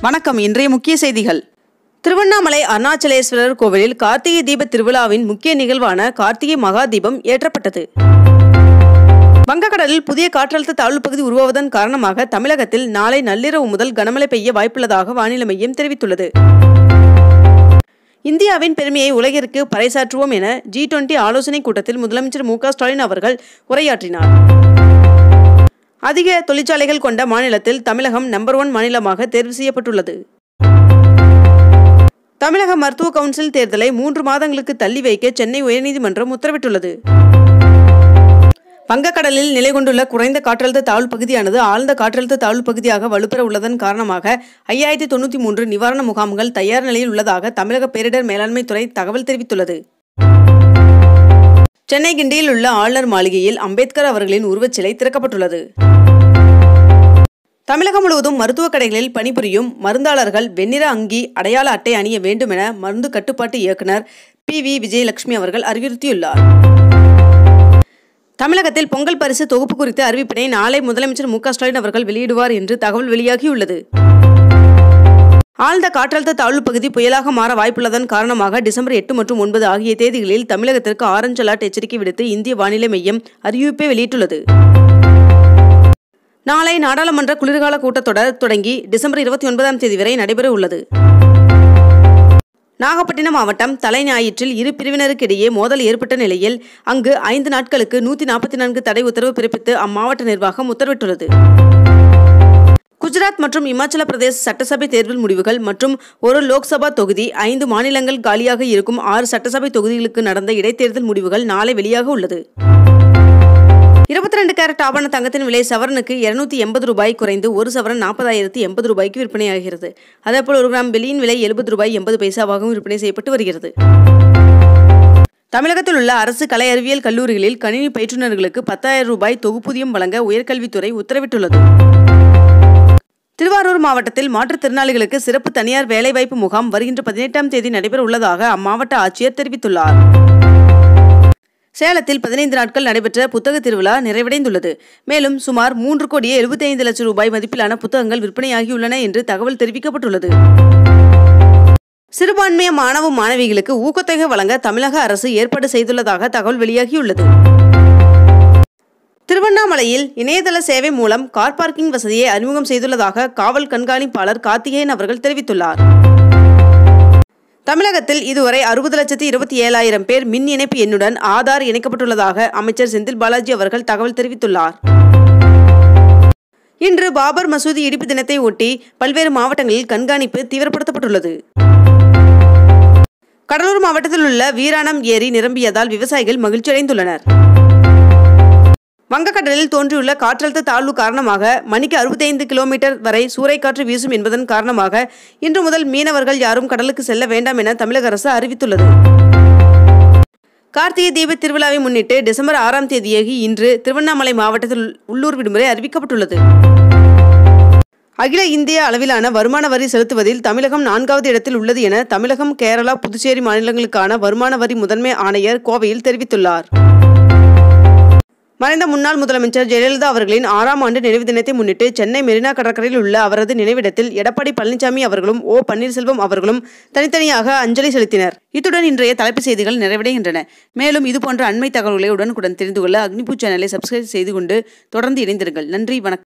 வணக்கம் இன்றைய முக்கிய செய்திகள். திருவண்ணாமலை அருணாச்சலேஸ்வரர் கோவிலில் கார்த்திகை தீப திருவிழாவின் முக்கிய நிகழ்வான கார்த்திகை மகா தீபம் ஏற்றப்பட்டது. வங்கக்கடலில் புதிய காற்றழுத்த தாழ்வு பகுதி உருவாவதன் காரணமாக தமிழகத்தில் நாளை நள்ளிரவு முதல் கனமழை பெய்ய வாய்ப்புள்ளதாக வானிலை மையம் தெரிவித்துள்ளது. இந்தியாவின் பெருமையை உலகிற்கு பறைசாற்றுவோம் என ஜி டுவெண்டி ஆலோசனைக் கூட்டத்தில் முதலமைச்சர் மு ஸ்டாலின் அவர்கள் உரையாற்றினார். அதிக தொழிற்சாலைகள் கொண்ட மாநிலத்தில் தமிழகம் நம்பர் ஒன் மாநிலமாக தேர்வு செய்யப்பட்டுள்ளது. தமிழக மருத்துவ கவுன்சில் தேர்தலை மூன்று மாதங்களுக்கு தள்ளி வைக்க சென்னை உயர்நீதிமன்றம் உத்தரவிட்டுள்ளது. வங்கக்கடலில் நிலை கொண்டுள்ள குறைந்த காற்றழுத்த தாழ்வு பகுதியானது ஆழ்ந்த காற்றழுத்த தாழ்வு பகுதியாக வலுப்பெற உள்ளதன் காரணமாக ஐயாயிரத்தி தொண்ணூற்றி மூன்று நிவாரண முகாம்கள் தயார் நிலையில் உள்ளதாக தமிழக பேரிடர் மேலாண்மை துறை தகவல் தெரிவித்துள்ளது. சென்னை கிண்டியில் உள்ள ஆளுநர் மாளிகையில் அம்பேத்கர் அவர்களின் உருவச்சிலை திறக்கப்பட்டுள்ளது. தமிழகம் முழுவதும் மருத்துவக் கடைகளில் பணிபுரியும் மருந்தாளர்கள் வெண்ணிற அங்கி அடையாள அட்டை அணிய வேண்டும் என மருந்து கட்டுப்பாட்டு இயக்குனர் பி. வி. விஜயலட்சுமி அவர்கள் அறிவுறுத்தியுள்ளார். தமிழகத்தில் பொங்கல் பரிசு தொகுப்பு குறித்த அறிவிப்பினை நாளை முதலமைச்சர் மு. க. ஸ்டாலின் அவர்கள் வெளியிடுவார் என்று தகவல் வெளியாகியுள்ளது. ஆழ்ந்த காற்றழுத்த தாழ்வு பகுதி புயலாக மாற வாய்ப்புள்ளதன் காரணமாக டிசம்பர் எட்டு மற்றும் ஒன்பது ஆகிய தேதிகளில் தமிழகத்திற்கு ஆரஞ்ச் அலர்ட் எச்சரிக்கை விடுத்து இந்திய வானிலை மையம் அறிவிப்பை வெளியிட்டுள்ளது. நாளை நாடாளுமன்ற குளிர்கால கூட்டத்தொடர் தொடங்கி டிசம்பர் இருபத்தி ஒன்பதாம் தேதி வரை நடைபெற உள்ளது. நாகப்பட்டினம் மாவட்டம் தலை ஞாயிற்றில் இரு பிரிவினருக்கிடையே மோதல் ஏற்பட்ட நிலையில் அங்கு ஐந்து நாட்களுக்கு நூற்றி நாற்பத்தி நான்கு தடை உத்தரவு பிறப்பித்து அம்மாவட்ட நிர்வாகம் உத்தரவிட்டுள்ளது. குஜராத் மற்றும் இமாச்சல பிரதேச சட்டசபை தேர்தல் முடிவுகள் மற்றும் ஒரு லோக்சபா தொகுதி ஐந்து மாநிலங்கள் காலியாக இருக்கும் ஆறு சட்டசபை தொகுதிகளுக்கு நடந்த இடைத்தேர்தல் முடிவுகள் நாளை வெளியாக உள்ளது. இருபத்தி ரெண்டு கேரட் ஆபரண தங்கத்தின் விலை சவரனுக்கு இருநூத்தி எண்பது ரூபாய் குறைந்து ஒரு சவரன் நாற்பதாயிரத்தி எண்பது ரூபாய்க்கு விற்பனையாகிறது. அதேபோல் ஒரு கிராம் வெள்ளியின் விலை எழுபது ரூபாய் எண்பது பைசாவாகவும் விற்பனை செய்யப்பட்டு வருகிறது. தமிழகத்தில் உள்ள அரசு கலை அறிவியல் கல்லூரிகளில் கணினி பயிற்றுநர்களுக்கு பத்தாயிரம் ரூபாய் தொகுப்பூதியம் வழங்க உயர்கல்வித்துறை உத்தரவிட்டுள்ளது. திருவாரூர் மாவட்டத்தில் மாற்றுத்திறனாளிகளுக்கு சிறப்பு தனியார் வேலைவாய்ப்பு முகாம் வருகின்ற பதினெட்டாம் தேதி நடைபெற உள்ளதாக அம்மாவட்ட ஆட்சியர் தெரிவித்துள்ளார். சேலத்தில் பதினைந்து நாட்கள் நடைபெற்ற புத்தக திருவிழா நிறைவடைந்துள்ளது. மேலும் சுமார் மூன்று கோடியே எழுபத்தி ஐந்து லட்சம் ரூபாய் மதிப்பிலான புத்தகங்கள் விற்பனையாகியுள்ளன என்று தகவல் தெரிவிக்கப்பட்டுள்ளது. சிறுபான்மைய மாணவ மாணவிகளுக்கு ஊக்கத்தொகை வழங்க தமிழக அரசு ஏற்பாடு செய்துள்ளதாக தகவல் வெளியாகியுள்ளது. திருவண்ணாமலையில் இணையதள சேவை மூலம் கார் பார்க்கிங் வசதியை அறிமுகம் செய்துள்ளதாக காவல் கண்காணிப்பாளர் கார்த்திகேயன் அவர்கள் தெரிவித்துள்ளார். தமிழகத்தில் இதுவரை அறுபது லட்சத்தி இருபத்தி ஏழாயிரம் பேர் மின் இணைப்பு எண்ணுடன் ஆதார் இணைக்கப்பட்டுள்ளதாக அமைச்சர் செந்தில் பாலாஜி அவர்கள் தகவல் தெரிவித்துள்ளார். இன்று பாபர் மசூதி இடிப்பு தினத்தை ஒட்டி பல்வேறு மாவட்டங்களில் கண்காணிப்பு தீவிரப்படுத்தப்பட்டுள்ளது. கடலூர் மாவட்டத்தில் உள்ள வீராணம் ஏரி நிரம்பியதால் விவசாயிகள் மகிழ்ச்சியடைந்துள்ளனர். வங்கக்கடலில் தோன்றியுள்ள காற்றழுத்த தாழ்வு காரணமாக மணிக்கு அறுபத்தைந்து கிலோமீட்டர் வரை சூறைக்காற்று வீசும் என்பதன் காரணமாக இன்று முதல் மீனவர்கள் யாரும் கடலுக்கு செல்ல வேண்டாம் என தமிழக அரசு அறிவித்துள்ளது. கார்த்திகை தீப திருவிழாவை முன்னிட்டு டிசம்பர் ஆறாம் தேதியாகி இன்று திருவண்ணாமலை மாவட்டத்தில் உள்ளூர் விடுமுறை அறிவிக்கப்பட்டுள்ளது. அகில இந்திய அளவிலான வருமான வரி செலுத்துவதில் தமிழகம் நான்காவது இடத்தில் உள்ளது என தமிழகம் கேரளா புதுச்சேரி மாநிலங்களுக்கான வருமான வரி முதன்மை ஆணையர் கோவையில் தெரிவித்துள்ளார். மறைந்த முன்னாள் முதலமைச்சர் ஜெயலலிதா அவர்களின் ஆறாம் ஆண்டு நினைவு தினத்தை முன்னிட்டு சென்னை மெரினா கடற்கரையில் உள்ள அவரது நினைவிடத்தில் எடப்பாடி பழனிசாமி அவர்களும் ஓ பன்னீர்செல்வம் அவர்களும் தனித்தனியாக அஞ்சலி செலுத்தினர். இத்துடன் இன்றைய தலைப்பு செய்திகள் நிறைவடைகின்றன. மேலும் இதுபோன்ற அண்மை தகவல்களை உடனுக்குடன் தெரிந்து கொள்ள அக்னிபூ சேனலை சப்ஸ்கிரைப் செய்து கொண்டு தொடர்ந்து இணைந்திருங்கள். நன்றி வணக்கம்.